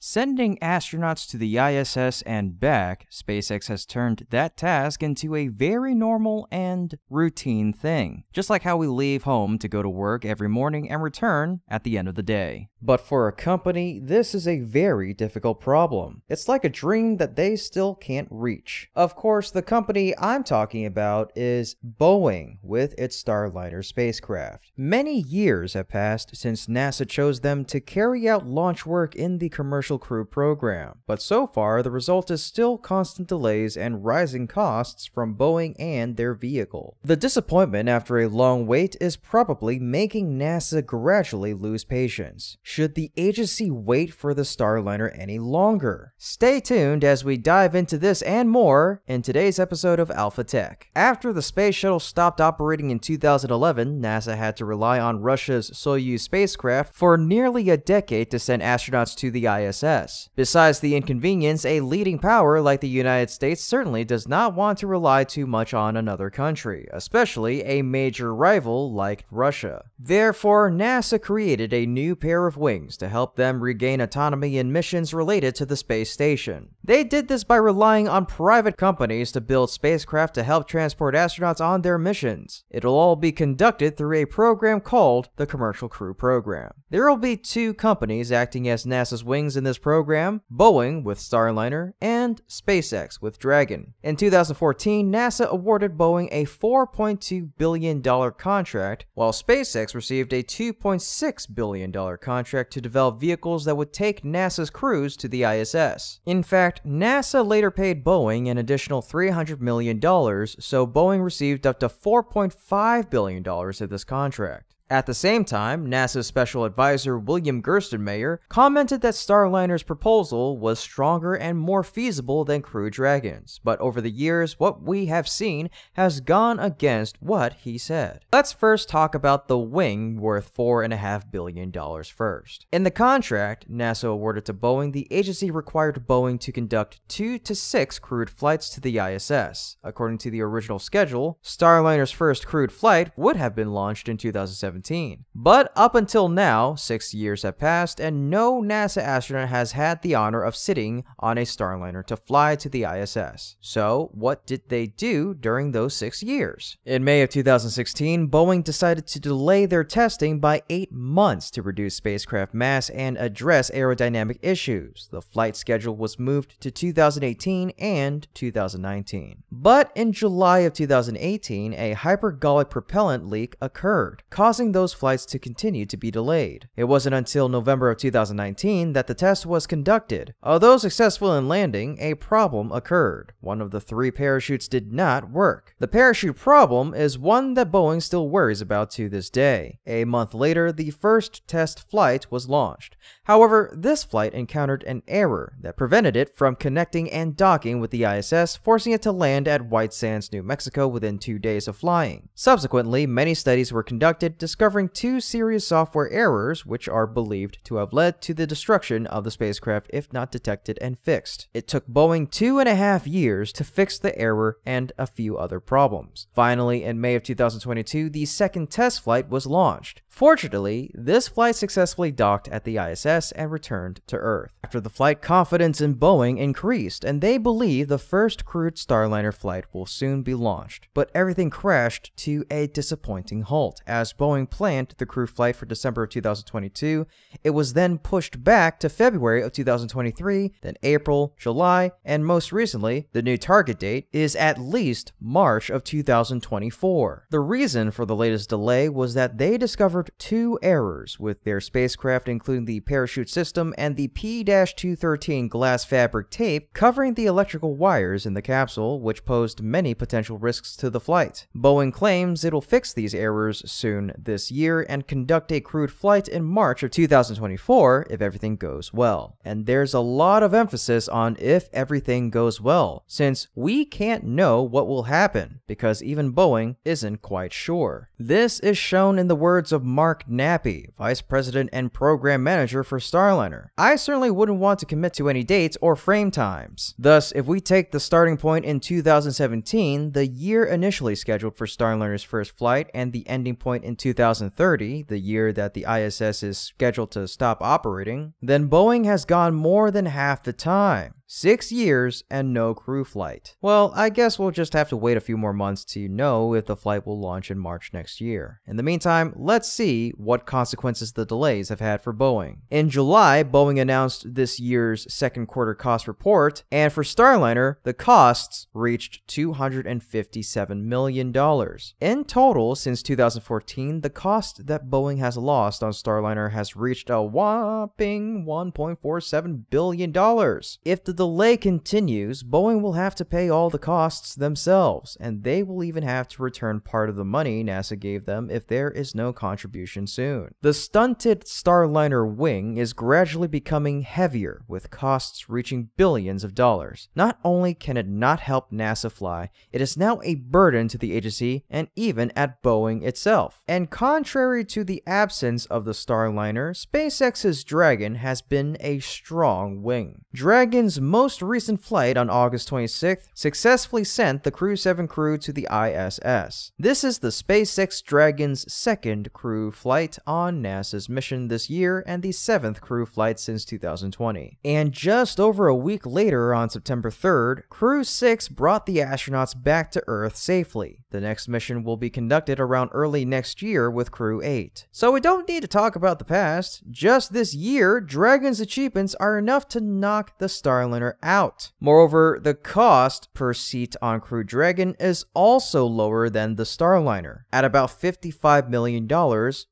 Sending astronauts to the ISS and back, SpaceX has turned that task into a very normal and routine thing, just like how we leave home to go to work every morning and return at the end of the day. But for a company, this is a very difficult problem. It's like a dream that they still can't reach. Of course, the company I'm talking about is Boeing with its Starliner spacecraft. Many years have passed since NASA chose them to carry out launch work in the Commercial Crew program, but so far the result is still constant delays and rising costs from Boeing and their vehicle. The disappointment after a long wait is probably making NASA gradually lose patience. Should the agency wait for the Starliner any longer? Stay tuned as we dive into this and more in today's episode of Alpha Tech. After the space shuttle stopped operating in 2011, NASA had to rely on Russia's Soyuz spacecraft for nearly a decade to send astronauts to the ISS. Besides the inconvenience, a leading power like the United States certainly does not want to rely too much on another country, especially a major rival like Russia. Therefore, NASA created a new pair of wings to help them regain autonomy in missions related to the space station. They did this by relying on private companies to build spacecraft to help transport astronauts on their missions. It'll all be conducted through a program called the Commercial Crew Program. There will be two companies acting as NASA's wings in this program Boeing with Starliner and SpaceX with Dragon. In 2014, NASA awarded Boeing a $4.2 billion contract, while SpaceX received a $2.6 billion contract to develop vehicles that would take NASA's crews to the ISS. In fact, NASA later paid Boeing an additional $300 million, so Boeing received up to $4.5 billion of this contract. At the same time, NASA's special advisor William Gerstenmaier commented that Starliner's proposal was stronger and more feasible than Crew Dragon's, but over the years, what we have seen has gone against what he said. Let's first talk about the wing worth $4.5 billion first. In the contract, NASA awarded to Boeing, the agency required Boeing to conduct two to six crewed flights to the ISS. According to the original schedule, Starliner's first crewed flight would have been launched in 2017. But up until now, six years have passed, and no NASA astronaut has had the honor of sitting on a Starliner to fly to the ISS. So, what did they do during those six years? In May of 2016, Boeing decided to delay their testing by eight months to reduce spacecraft mass and address aerodynamic issues. The flight schedule was moved to 2018 and 2019. But in July of 2018, a hypergolic propellant leak occurred, causing those flights to continue to be delayed. It wasn't until November of 2019 that the test was conducted. Although successful in landing, a problem occurred. One of the three parachutes did not work. The parachute problem is one that Boeing still worries about to this day. A month later, the first test flight was launched. However, this flight encountered an error that prevented it from connecting and docking with the ISS, forcing it to land at White Sands, New Mexico within two days of flying. Subsequently, many studies were conducted discovering two serious software errors which are believed to have led to the destruction of the spacecraft if not detected and fixed. It took Boeing two and a half years to fix the error and a few other problems. Finally, in May of 2022, the second test flight was launched. Fortunately, this flight successfully docked at the ISS and returned to Earth. After the flight, confidence in Boeing increased, and they believe the first crewed Starliner flight will soon be launched. But everything crashed to a disappointing halt. As Boeing planned the crew flight for December of 2022, it was then pushed back to February of 2023, then April, July, and most recently, the new target date is at least March of 2024. The reason for the latest delay was that they discovered two errors with their spacecraft, including the parachute system and the P-213 glass fabric tape covering the electrical wires in the capsule, which posed many potential risks to the flight. Boeing claims it'll fix these errors soon this year and conduct a crewed flight in March of 2024 if everything goes well. And there's a lot of emphasis on if everything goes well, since we can't know what will happen because even Boeing isn't quite sure. This is shown in the words of Mark Nappi, Vice President and Program Manager for Starliner. I certainly wouldn't want to commit to any dates or frame times. Thus, if we take the starting point in 2017, the year initially scheduled for Starliner's first flight, and the ending point in 2030, the year that the ISS is scheduled to stop operating, then Boeing has gone more than half the time. Six years and no crew flight. Well, I guess we'll just have to wait a few more months to know if the flight will launch in March next year. In the meantime, let's see what consequences the delays have had for Boeing. In July, Boeing announced this year's second quarter cost report, and for Starliner, the costs reached $257 million. In total, since 2014, the cost that Boeing has lost on Starliner has reached a whopping $1.47 billion. If the delay continues, Boeing will have to pay all the costs themselves, and they will even have to return part of the money NASA gave them if there is no contribution soon. The stunted Starliner wing is gradually becoming heavier, with costs reaching billions of dollars. Not only can it not help NASA fly, it is now a burden to the agency and even at Boeing itself. And contrary to the absence of the Starliner, SpaceX's Dragon has been a strong wing. Dragon's most recent flight on August 26th successfully sent the Crew 7 crew to the ISS. This is the SpaceX Dragon's second crew flight on NASA's mission this year and the seventh crew flight since 2020. And just over a week later, on September 3rd, Crew 6 brought the astronauts back to Earth safely. The next mission will be conducted around early next year with Crew 8. So we don't need to talk about the past. Just this year, Dragon's achievements are enough to knock the Out. Moreover, the cost per seat on Crew Dragon is also lower than the Starliner, at about $55 million,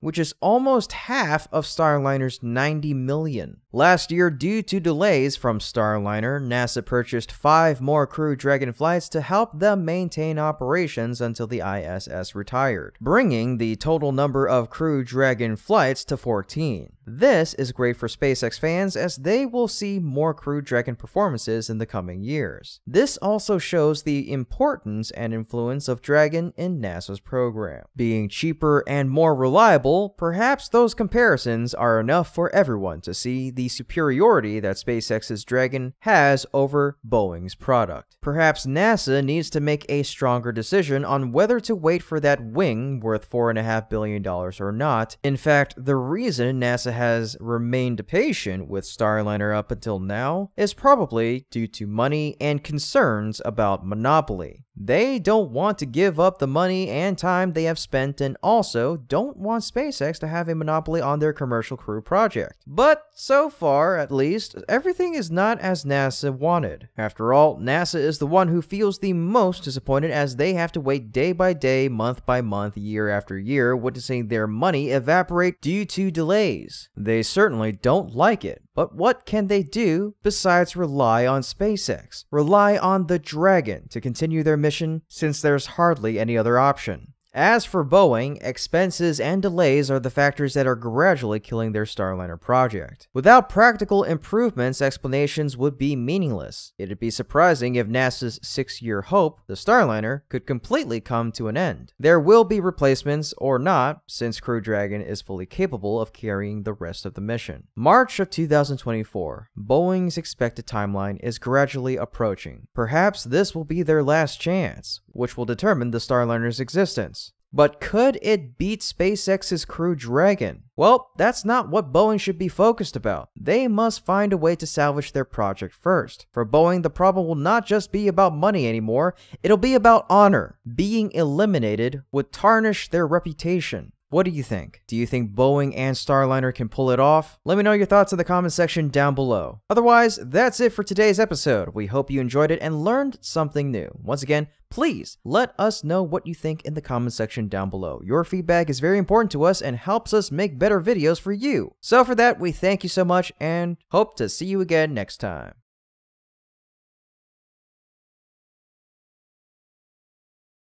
which is almost half of Starliner's $90 million. Last year, due to delays from Starliner, NASA purchased five more Crew Dragon flights to help them maintain operations until the ISS retired, bringing the total number of Crew Dragon flights to 14. This is great for SpaceX fans as they will see more Crew Dragon performances in the coming years. This also shows the importance and influence of Dragon in NASA's program. Being cheaper and more reliable, perhaps those comparisons are enough for everyone to see the superiority that SpaceX's Dragon has over Boeing's product. Perhaps NASA needs to make a stronger decision on whether to wait for that wing worth $4.5 billion or not. In fact, the reason NASA has remained patient with Starliner up until now is probably due to money and concerns about monopoly. They don't want to give up the money and time they have spent and also don't want SpaceX to have a monopoly on their commercial crew project. But so far, at least, everything is not as NASA wanted. After all, NASA is the one who feels the most disappointed as they have to wait day by day, month by month, year after year, witnessing their money evaporate due to delays. They certainly don't like it. But what can they do besides rely on SpaceX? Rely on the Dragon to continue their mission since there's hardly any other option. As for Boeing, expenses and delays are the factors that are gradually killing their Starliner project. Without practical improvements, explanations would be meaningless. It'd be surprising if NASA's six year hope, the Starliner, could completely come to an end. There will be replacements, or not, since Crew Dragon is fully capable of carrying the rest of the mission. March of 2024, Boeing's expected timeline is gradually approaching. Perhaps this will be their last chance, which will determine the Starliner's existence. But could it beat SpaceX's Crew Dragon? Well, that's not what Boeing should be focused about. They must find a way to salvage their project first. For Boeing, the problem will not just be about money anymore, it'll be about honor. Being eliminated would tarnish their reputation. What do you think? Do you think Boeing and Starliner can pull it off? Let me know your thoughts in the comment section down below. Otherwise, that's it for today's episode. We hope you enjoyed it and learned something new. Once again, please let us know what you think in the comment section down below. Your feedback is very important to us and helps us make better videos for you. So for that, we thank you so much and hope to see you again next time.